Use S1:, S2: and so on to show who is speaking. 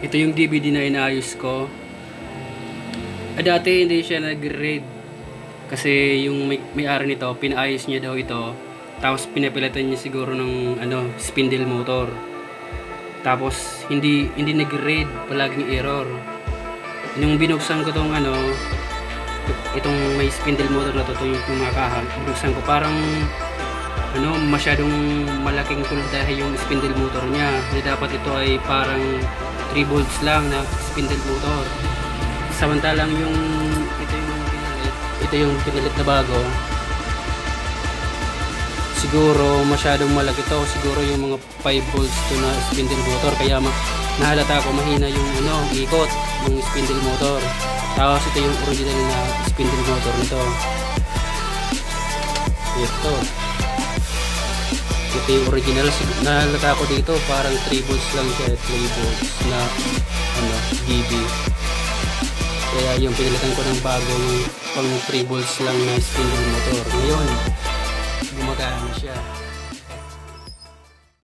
S1: Ito yung DVD na inaayos ko. Ah, dati hindi siya nag-read. Kasi yung may, may-ari nito, pinaayos niya daw ito. Tapos pinapilatan niya siguro ng ano, spindle motor. Tapos hindi hindi nag-read, palaging error. Nung binuksan ko tong ano, itong may spindle motor na to, to yung kumakahan, binuksan ko parang ano, masyadong malaking tulad dahil yung spindle motor niya. Na dapat ito ay parang 3 volts lang na spindle motor. Samantalang yung ito yung pinalit, ito yung pinalit na bago. Siguro masyadong malaki to, siguro yung mga 5 volts to na spindle motor kaya ma nahalata ko mahina yung ano, ikot ng spindle motor. Tapos ito yung original na spindle motor nito. Ito. Ito yung original. Nahalata ko dito parang 3 volts lang siya. 3 volts na ano, DB. Kaya yung pinilitan ko ng bago yung pang 3 volts lang na spindle motor. Ngayon, gumagana siya.